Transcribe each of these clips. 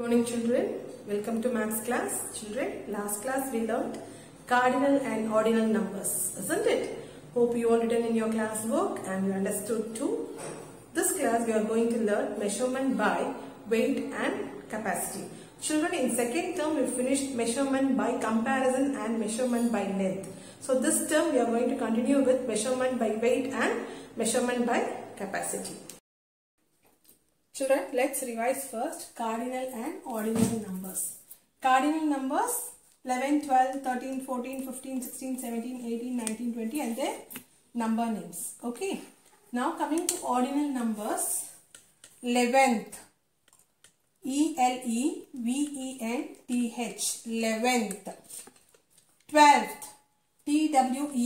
Morning children, welcome to maths class. Children, last class we learnt cardinal and ordinal numbers, isn't it? Hope you all written in your class book and you understood too. This class we are going to learn measurement by weight and capacity. Children, in second term we finished measurement by comparison and measurement by length. So this term we are going to continue with measurement by weight and measurement by capacity. Children, let's revise first cardinal and ordinal numbers. Cardinal numbers 11, 12, 13, 14, 15, 16, 17, 18, 19, 20 and their number names. Okay. Now coming to ordinal numbers 11th E-L-E-V-E-N-T-H 11th 12th T-W-E-L-F-T-H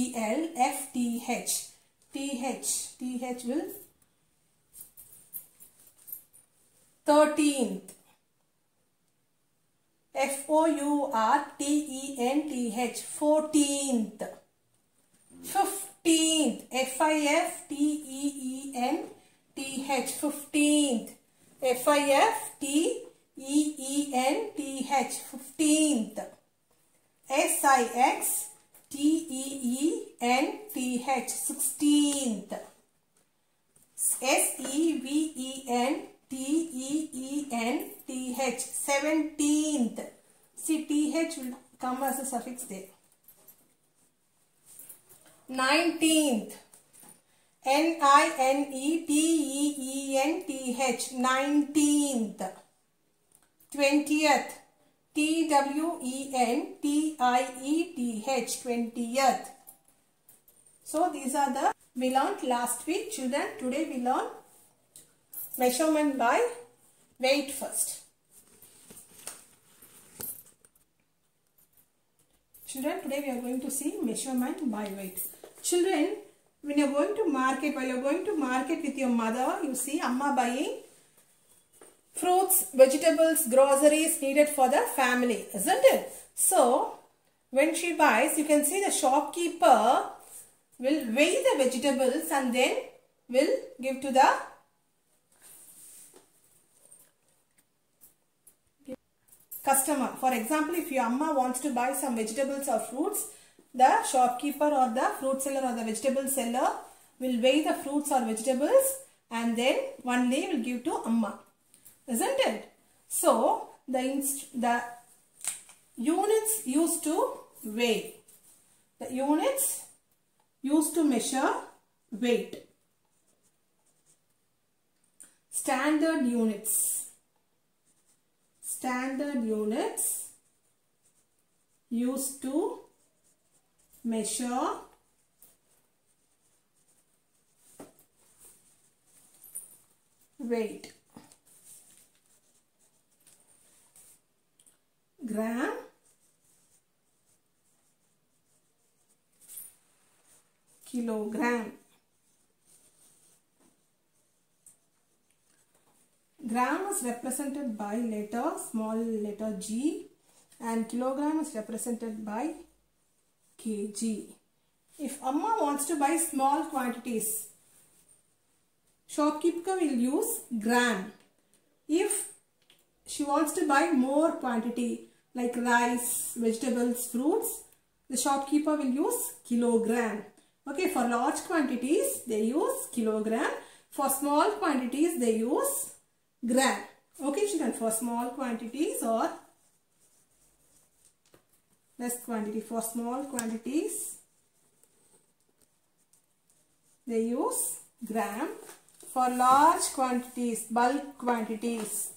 T-H T-H will 13th F O U R T E N T H 14th 15th F I F T E E N T H 15th F I F T E E N T H 15th S I X T E E N T H 16th S E V E N T E E N T H 17th. See TH will come as a suffix there. 19th. N I N E T E E N T H 19th. 20th. T W E N T I E T H 20th. So these are the we learned last week children. Today we learn measurement by weight first. Children, today we are going to see measurement by weight. Children, when you are going to market, while you are going to market with your mother, you see Amma buying fruits, vegetables, groceries needed for the family, isn't it? So, when she buys, you can see the shopkeeper will weigh the vegetables and then will give to the customer. For example, if your amma wants to buy some vegetables or fruits, the shopkeeper or the fruit seller or the vegetable seller will weigh the fruits or vegetables and then one day will give to amma. Isn't it? So, the, the units used to weigh. The units used to measure weight. Standard units standard units used to measure weight. Gram, kilogram. Gram is represented by letter small letter g and kilogram is represented by kg. If Amma wants to buy small quantities, shopkeeper will use gram. If she wants to buy more quantity like rice, vegetables, fruits, the shopkeeper will use kilogram. Okay, for large quantities they use kilogram. For small quantities they use gram. Okay children, for small quantities or less quantity. For small quantities, they use gram. For large quantities, bulk quantities,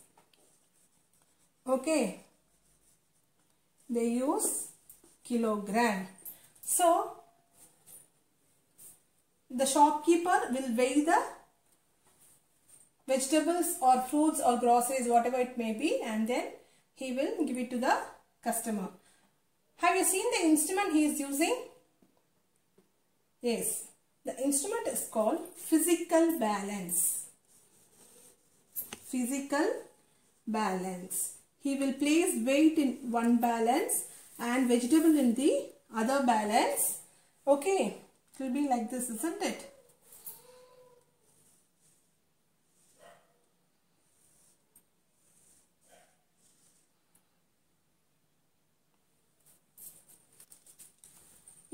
okay, they use kilogram. So, the shopkeeper will weigh the vegetables or fruits or groceries whatever it may be and then he will give it to the customer. Have you seen the instrument he is using? Yes. The instrument is called physical balance. Physical balance. He will place weight in one balance and vegetable in the other balance. Okay. It will be like this isn't it?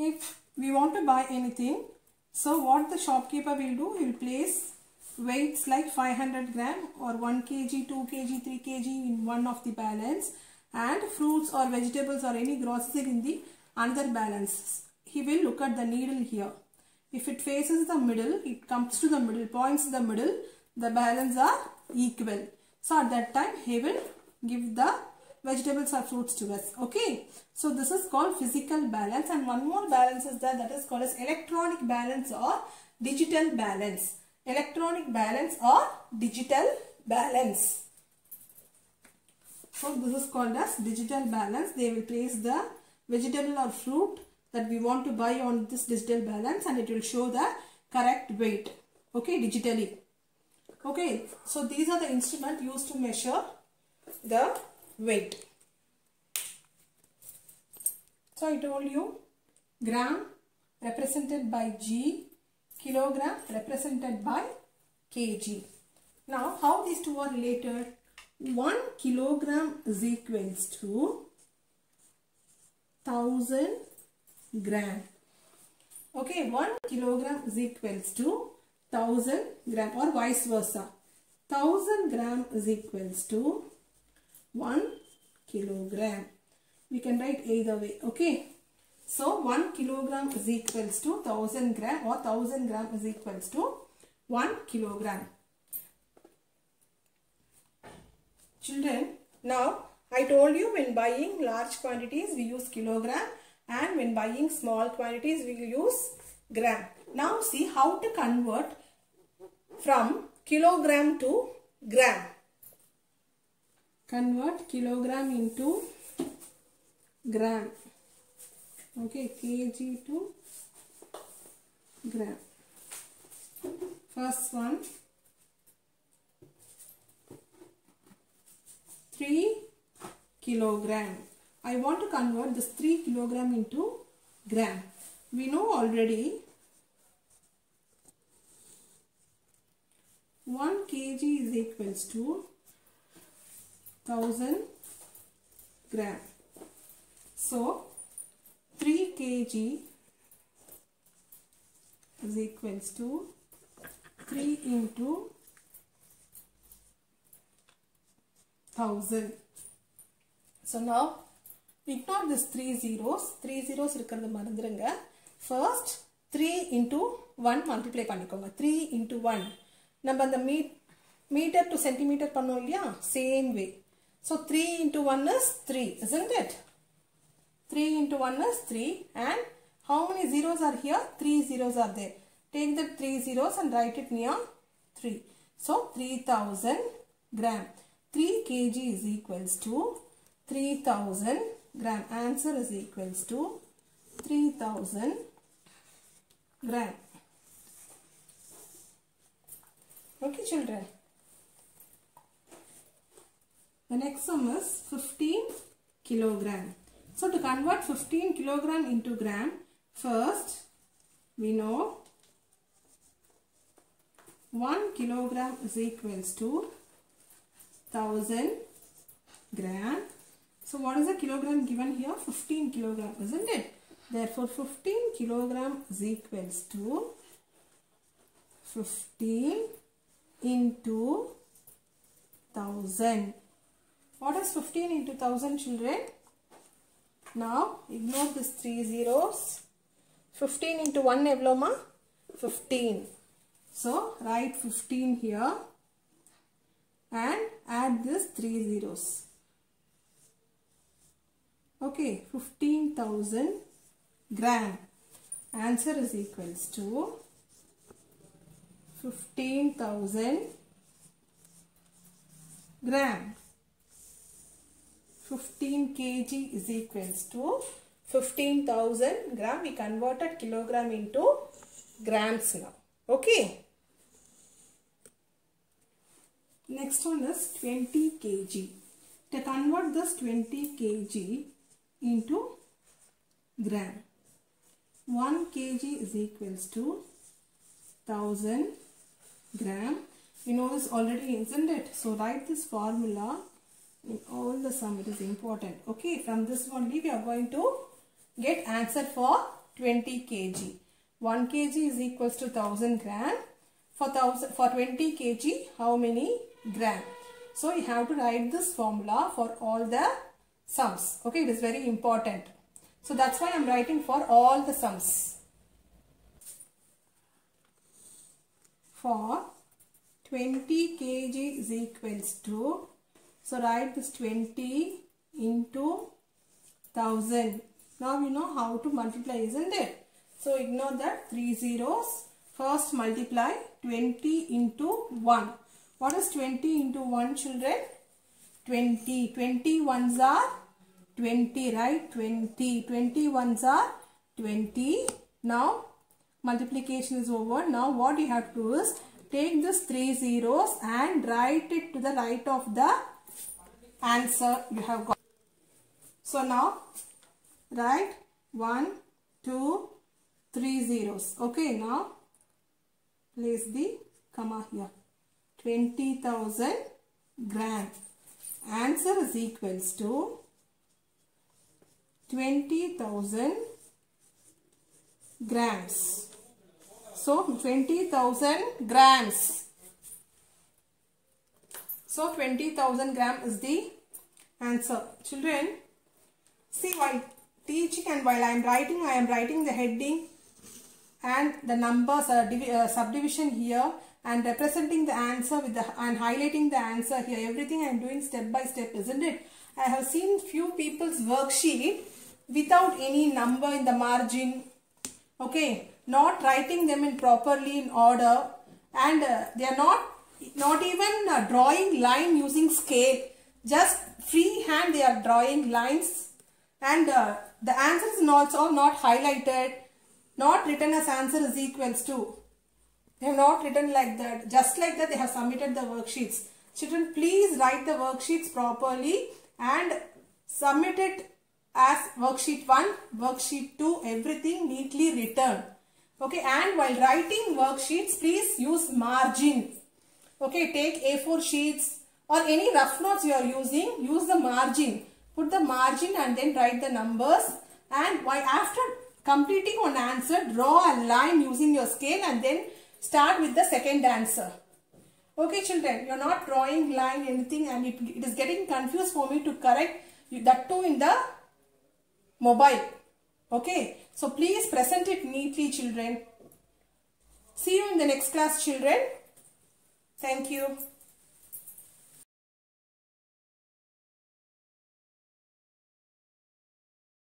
If we want to buy anything, so what the shopkeeper will do, he will place weights like 500 gram or 1 kg, 2 kg, 3 kg in one of the balance and fruits or vegetables or any grocery in the another balance. He will look at the needle here. If it faces the middle, it comes to the middle, points the middle, the balance are equal. So at that time, he will give the vegetables or fruits to us. Okay. So this is called physical balance and one more balance is there that is called as electronic balance or digital balance. Electronic balance or digital balance. So this is called as digital balance. They will place the vegetable or fruit that we want to buy on this digital balance and it will show the correct weight. Okay, digitally. Okay, so these are the instruments used to measure the weight. So I told you gram represented by G, kilogram represented by kg. Now how these two are related? 1 kilogram is equals to 1000 gram. Okay, 1 kilogram is equals to 1000 gram or vice versa. 1000 gram is equals to 1 kilogram. We can write either way. Okay. So 1 kilogram is equals to 1000 gram or 1000 gram is equals to 1 kilogram. Children, now I told you when buying large quantities we use kilogram and when buying small quantities we use gram. Now see how to convert from kilogram to gram. Convert kilogram into gram. Okay, kg to gram. First one 3 kilogram. I want to convert this 3 kilogram into gram. We know already 1 kg is equals to 1000 gram. So 3 kg is equals to 3 into 1000. So now ignore this 3 zeros. 3 zeros இருக்கிறது மறந்துருங்க. First 3 into 1 multiply பண்ணிக்கோங்க. 3 into 1. நம்ம அந்த metre to centimetre பண்ணோம் இல்லையா same way So 3 into 1 is 3, isn't it? 3 into 1 is 3 and how many zeros are here? 3 zeros are there. Take the 3 zeros and write it near 3. So 3000 gram. 3 kg is equals to 3000 gram. Answer is equals to 3000 gram. Okay children. The next sum is 15 kilogram. So to convert 15 kilogram into gram, first we know 1 kilogram is equals to 1000 gram. So what is the kilogram given here? 15 kilogram, isn't it? Therefore 15 kilogram is equals to 15 into 1000. What is 15 into 1000 children? Now ignore these three zeros. 15 into 1 evloma? 15. So write 15 here and add this three zeros. Okay, 15,000 gram. Answer is equals to 15,000 gram. 15 kg is equals to 15,000 gram. We converted kilogram into grams now. Okay. Next one is 20 kg. To convert this 20 kg into gram. 1 kg is equals to 1000 gram. You know this already, isn't it? So write this formula in all the sum. It is important. Okay, from this only we are going to get answer for 20 kg. 1 kg is equals to 1000 gram. For, thousand, for 20 kg, how many gram? So you have to write this formula for all the sums. Okay, it is very important. So that's why I am writing for all the sums. For 20 kg is equals to, so write this 20 into 1000. Now you know how to multiply isn't it? So ignore that 3 zeros. First multiply 20 into 1. What is 20 into 1 children? 20. 20 ones are 20 right? 20. 20 ones are 20. Now multiplication is over. Now what you have to do is take this 3 zeros and write it to the right of the answer you have got. So now write 1, 2, 3 zeros. Okay now place the comma here. 20,000 gram. Answer is equals to 20,000 grams. So 20,000 grams. So 20,000 gram is the answer. Children, see while teaching and while I am writing, I am writing the heading and the numbers, uh, uh, subdivision here and representing the answer with the and highlighting the answer here. Everything I am doing step by step, isn't it? I have seen few people's worksheet without any number in the margin. Okay, not writing them in properly in order and uh, they are not not even uh, drawing line using scale. Just free hand they are drawing lines and uh, the answer is also not highlighted, not written as answer is equals to. They have not written like that. Just like that they have submitted the worksheets. Children, please write the worksheets properly and submit it as worksheet 1, worksheet 2, everything neatly written. Okay, and while writing worksheets, please use margin. Okay, take A4 sheets or any rough notes you are using, use the margin. Put the margin and then write the numbers. And why after completing one answer, draw a line using your scale and then start with the second answer. Okay children, you are not drawing line anything and it, it is getting confused for me to correct that too in the mobile. Okay, so please present it neatly children. See you in the next class children. Thank you.